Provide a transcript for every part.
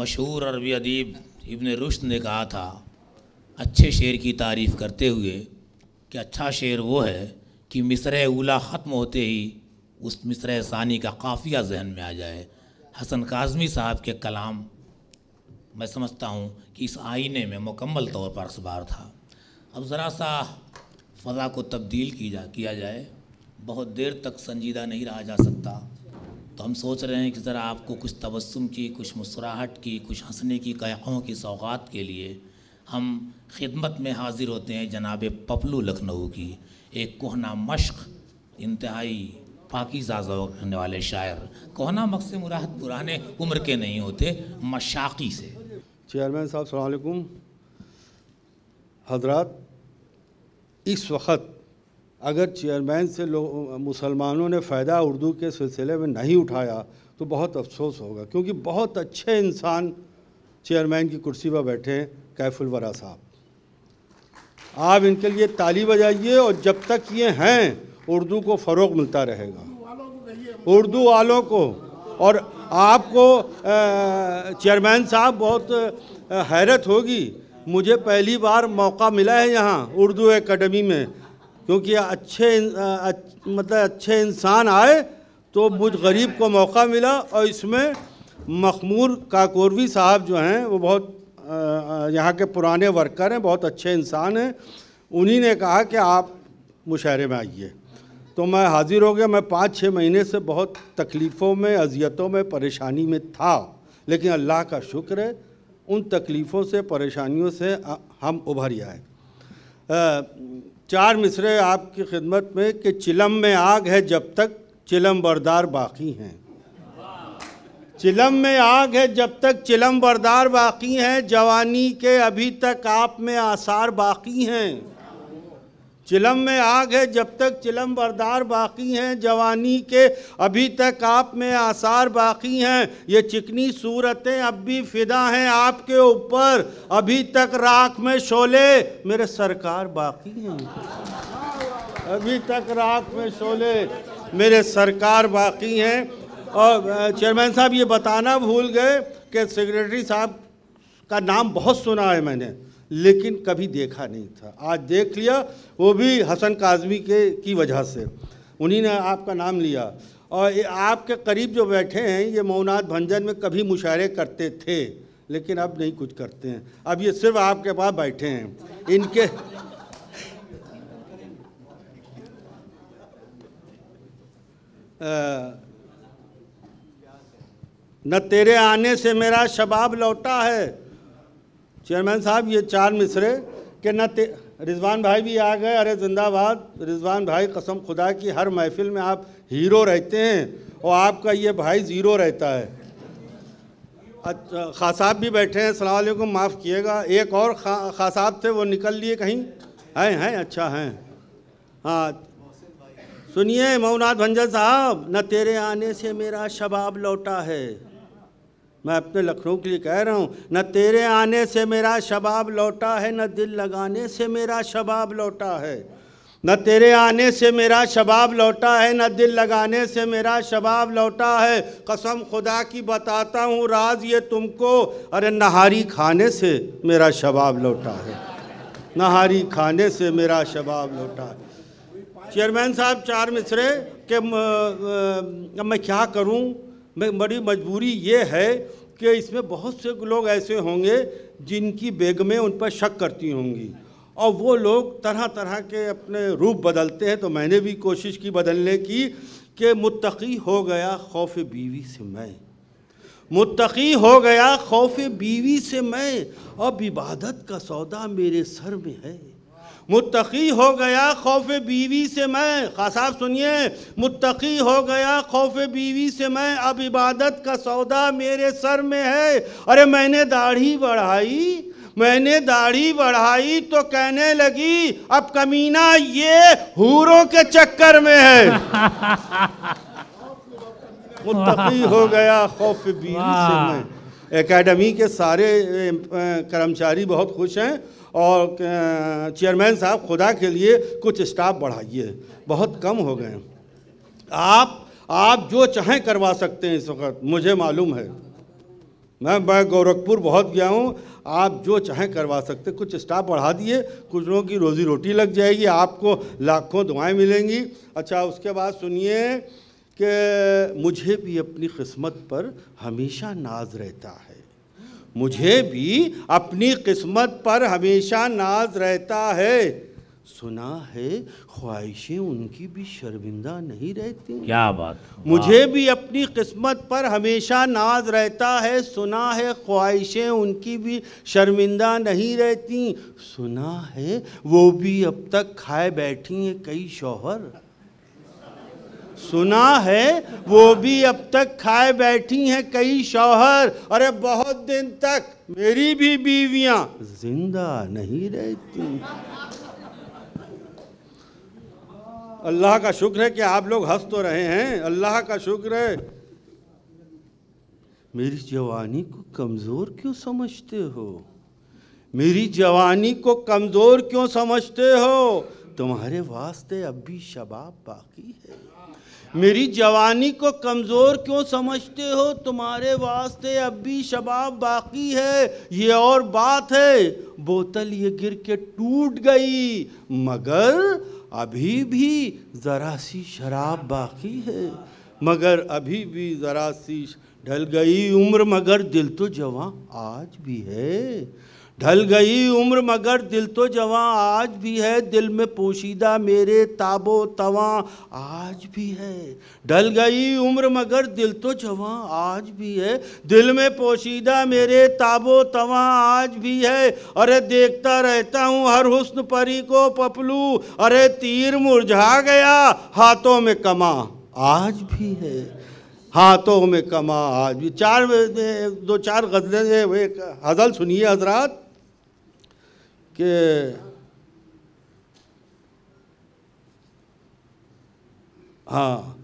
मशहूर अरबी अदीब इबन रुश्द ने कहा था, अच्छे शेर की तारीफ़ करते हुए कि अच्छा शेर वो है कि मिसर उला ख़त्म होते ही उस मिसर सानी का काफ़िया जहन में आ जाए। हसन काजमी साहब के कलाम मैं समझता हूँ कि इस आईने में मुकम्मल तौर पर अखबार था। अब ज़रा सा फ़ज़ा को तब्दील की जा, किया जाए। बहुत देर तक संजीदा नहीं रहा जा सकता। तो हम सोच रहे हैं कि ज़रा आपको कुछ तबस्सुम की, कुछ मुस्कुराहट की, कुछ हंसने की कयाकों की सौगात के लिए हम खिदमत में हाजिर होते हैं जनाब पपलू लखनऊ की। एक कोहना मश्क, इंतहाई पाकिजा करने वाले शायर कोहना मक से मुराद पुराने उम्र के नहीं होते, मशाकी से। चेयरमैन साहब सलामकुम हज़रत, इस वक्त अगर चेयरमैन से लोग मुसलमानों ने फ़ायदा उर्दू के सिलसिले में नहीं उठाया तो बहुत अफसोस होगा, क्योंकि बहुत अच्छे इंसान चेयरमैन की कुर्सी पर बैठे हैं कैफुलवरा साहब। आप इनके लिए ताली बजाइए और जब तक ये हैं उर्दू को फ़रोग मिलता रहेगा। उर्दू वालों को और आपको चेयरमैन साहब बहुत हैरत होगी। मुझे पहली बार मौका मिला है यहाँ उर्दू एकेडमी में, क्योंकि अच्छे मतलब अच्छे इंसान आए तो मुझ गरीब को मौका मिला और इसमें मखमूर काकोरवी साहब जो हैं, वो बहुत यहाँ के पुराने वर्कर हैं, बहुत अच्छे इंसान हैं। उन्हीं ने कहा कि आप मुशायरे में आइए। तो मैं हाज़िर हो गया। मैं पाँच छः महीने से बहुत तकलीफ़ों में, अजियतों में, परेशानी में था। लेकिन अल्लाह का शुक्र है, उन तकलीफ़ों से, परेशानियों से हम उभर आए। चार मिसरे आपकी खिदमत में कि चिलम में आग है जब तक चिलम बरदार बाकी हैं। चिलम में आग है जब तक चिलम बरदार बाकी हैं। जवानी के अभी तक आप में आसार बाकी हैं। चिलम में आग है जब तक चिलम बरदार बाकी हैं, जवानी के अभी तक आप में आसार बाकी हैं। ये चिकनी सूरतें अब भी फिदा हैं आपके ऊपर। अभी तक राख में शोले मेरे सरकार बाकी हैं। अभी तक राख में शोले मेरे सरकार बाकी हैं। और चेयरमैन साहब ये बताना भूल गए कि सेक्रेटरी साहब का नाम बहुत सुना है मैंने। लेकिन कभी देखा नहीं था। आज देख लिया, वो भी हसन काजमी के, की वजह से। उन्हीं ने आपका नाम लिया। और आपके करीब जो बैठे हैं, ये मौनाथ भंजन में कभी मुशायरे करते थे, लेकिन अब नहीं कुछ करते हैं। अब ये सिर्फ़ आपके पास बैठे हैं। इनके न तेरे आने से मेरा शबाब लौटा है। चेयरमैन साहब, ये चार मिसरे के न रिजवान भाई भी आ गए। अरे जिंदाबाद। रिजवान भाई, कसम खुदा की, हर महफिल में आप हीरो रहते हैं और आपका ये भाई ज़ीरो रहता है। अच्छा खासाब भी बैठे हैं। सलामकुम माफ़ किएगा। एक और खा खासाब थे, वो निकल लिए कहीं। हैं हैं अच्छा हैं। हाँ। सुनिए मऊनाथ भंजन साहब, न तेरे आने से मेरा शबाब लौटा है। मैं अपने लखनऊ के लिए कह रहा हूँ, न तेरे आने से मेरा शबाब लौटा है, न दिल लगाने से मेरा शबाब लौटा है। न तेरे आने से मेरा शबाब लौटा है, न दिल लगाने से मेरा शबाब लौटा है। कसम खुदा की बताता हूँ, राज ये तुमको, अरे नहारी खाने से मेरा शबाब लौटा है। नहारी खाने से मेरा शबाब लौटा है। चेयरमैन साहब, चार मिसरे, के, मैं क्या करूँ? बड़ी मजबूरी ये है कि इसमें बहुत से लोग ऐसे होंगे जिनकी बेगमें उन पर शक करती होंगी। और वो लोग तरह तरह के अपने रूप बदलते हैं। तो मैंने भी कोशिश की बदलने की कि मुत्तकी हो गया खौफ बीवी से मैं। मुत्तकी हो गया खौफ बीवी से मैं। अब इबादत का सौदा मेरे सर में है। मुत्तकी हो गया खौफ बीवी से मैं। खासाब सुनिए मुत्तकी हो गया खौफ बीवी से मैं। अब इबादत का सौदा मेरे सर में है। अरे मैंने दाढ़ी बढ़ाई मैंने दाढ़ी बढ़ाई तो कहने लगी अब कमीना ये हूरों के चक्कर में है। मुत्तकी हो गया खौफ बीवी से मैं। एकेडमी के सारे कर्मचारी बहुत खुश हैं। और चेयरमैन साहब, खुदा के लिए कुछ स्टाफ बढ़ाइए। बहुत कम हो गए। आप आप जो चाहें करवा सकते हैं इस वक्त, मुझे मालूम है। मैं मैं गोरखपुर बहुत गया हूँ। आप जो चाहें करवा सकते। कुछ स्टाफ बढ़ा दिए। कुछ लोगों की रोज़ी रोटी लग जाएगी, आपको लाखों दुआएँ मिलेंगी। अच्छा उसके बाद सुनिए कि मुझे भी अपनी किस्मत पर हमेशा नाज रहता है। मुझे भी अपनी किस्मत पर हमेशा नाज रहता है। सुना है ख्वाहिशें उनकी भी शर्मिंदा नहीं रहती। क्या बात। मुझे भी अपनी किस्मत पर हमेशा नाज रहता है। सुना है ख्वाहिशें उनकी भी शर्मिंदा नहीं रहती। सुना है वो भी अब तक खाए बैठी हैं कई शौहर। सुना है, वो भी अब तक खाए बैठी हैं कई शौहर। अरे बहुत दिन तक मेरी भी बीवियाँ ज़िंदा नहीं रहती। अल्लाह का शुक्र है कि आप लोग हंस तो रहे हैं। अल्लाह का शुक्र है। मेरी जवानी को कमज़ोर क्यों समझते हो? मेरी जवानी को कमज़ोर क्यों समझते हो? तुम्हारे वास्ते अब भी शबाब बाकी है। मेरी जवानी को कमज़ोर क्यों समझते हो? तुम्हारे वास्ते अब भी शबाब बाकी है। ये और बात है, बोतल ये गिर के टूट गई, मगर अभी भी ज़रा सी शराब बाकी है। मगर अभी भी ज़रा सी ढल गई उम्र, मगर दिल तो जवां आज भी है। ढल गई उम्र मगर दिल तो जवां, आज भी है दिल में पोशीदा मेरे ताबो तवा, आज भी है। ढल गई उम्र मगर दिल तो जवां, आज भी है दिल में पोशीदा मेरे ताबो तवा, आज भी है। अरे देखता रहता हूँ हर हुस्न परी को पपलू, अरे तीर मुरझा गया, हाथों में कमा, आज भी है। हाथों में कमा, आज भी। चार, दो चार गजलें, एक हजल सुनिए हजरात। कि हाँ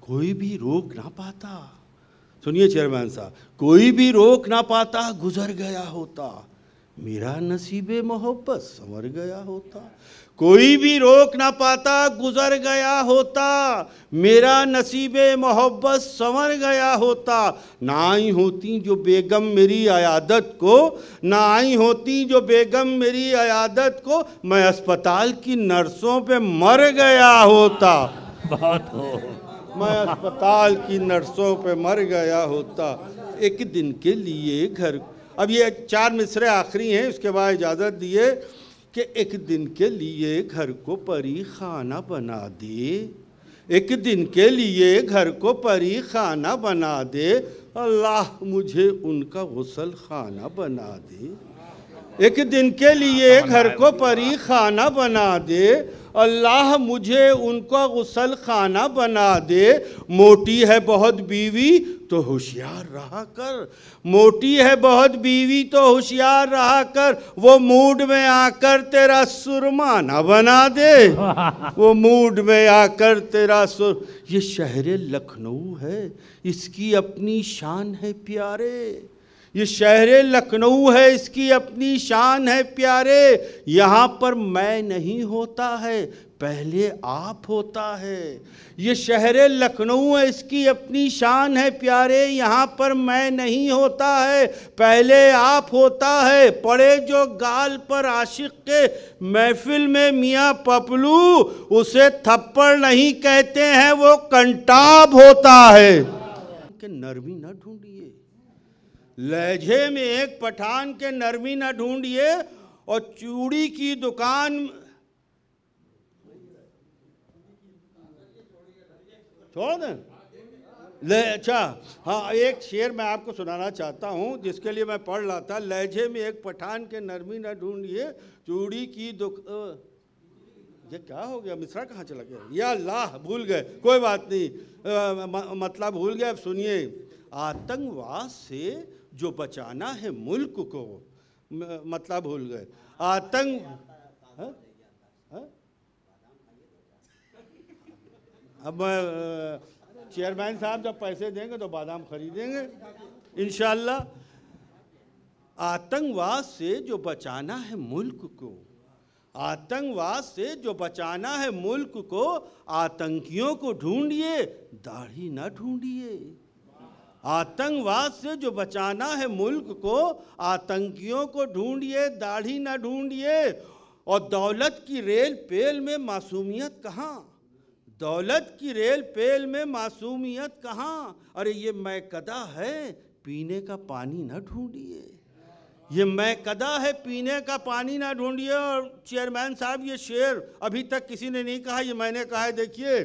कोई भी रोक ना पाता। सुनिए चेयरमैन साहब, कोई भी रोक ना पाता, गुजर गया होता। मेरा नसीबे मोहब्बत संवर गया होता। कोई भी रोक ना पाता गुजर गया होता। मेरा नसीब मोहब्बत संवर गया होता। ना आई होती जो बेगम मेरी अयादत को ना आई होती जो बेगम मेरी अयादत को मैं अस्पताल की नर्सों पे मर गया होता। बात हो। मैं अस्पताल की नर्सों पे मर गया होता। एक दिन के लिए घर अब ये चार मिसरे आखिरी हैं उसके बाद इजाज़त दिए। कि एक दिन के लिए घर को परी खाना बना दे। एक दिन के लिए घर को परी खाना बना दे। अल्लाह मुझे उनका गुसल खाना बना दे। एक दिन के लिए घर को परी खाना बना दे। अल्लाह मुझे उनका गुसल खाना बना दे। मोटी है बहुत बीवी तो होशियार रहा कर। मोटी है बहुत बीवी तो होशियार रहा कर। वो मूड में आकर तेरा सुरमा ना बना दे। वो मूड में आकर तेरा सुर ये शहर लखनऊ है इसकी अपनी शान है प्यारे। ये शहर लखनऊ है, इसकी अपनी शान है प्यारे। यहाँ पर मैं नहीं होता है, पहले आप होता है। ये शहर लखनऊ है, इसकी अपनी शान है प्यारे। यहाँ पर मैं नहीं होता है, पहले आप होता है। पड़े जो गाल पर आशिक के महफिल में मियाँ पपलू, उसे थप्पड़ नहीं कहते हैं, वो कंटाब होता है। कि नरमी न ढूंढिए। लहजे में एक पठान के नरमी न ढूंढिए और चूड़ी की दुकान छोड़ दें। ले अच्छा हाँ एक शेर मैं आपको सुनाना चाहता हूँ जिसके लिए मैं पढ़ रहा था। लहजे में एक पठान के नरमी न ढूंढिए चूड़ी की दुक ये क्या हो गया? मिश्रा कहाँ चला गया? या अल्लाह भूल गए। कोई बात नहीं। अ, म- मतलब भूल गए। अब सुनिए। आतंकवाद से जो बचाना है मुल्क को मतलब भूल गए आतंक हाँ? हाँ? अब चेयरमैन साहब जब पैसे देंगे तो बादाम खरीदेंगे इनशाला आतंकवाद से जो बचाना है मुल्क को, आतंकवाद से जो बचाना है मुल्क को, आतंकियों को ढूंढिए, दाढ़ी न ढूंढिए आतंकवाद से जो बचाना है मुल्क को, आतंकियों को ढूंढिए, दाढ़ी ना ढूंढिए। और दौलत की रेल पेल में मासूमियत कहाँ? दौलत की रेल पेल में मासूमियत कहाँ? अरे ये मैकदा है, पीने का पानी ना ढूंढिए। ये मैं कदा है, पीने का पानी ना ढूंढिए। और चेयरमैन साहब, ये शेर अभी तक किसी ने नहीं कहा, ये मैंने कहा है, देखिए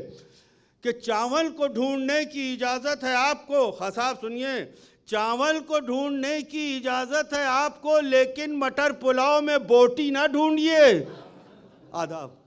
कि चावल को ढूँढने की इजाज़त है आपको। खसाब सुनिए, चावल को ढूँढने की इजाज़त है आपको, लेकिन मटर पुलाव में बोटी ना ढूंढिए। आदाब।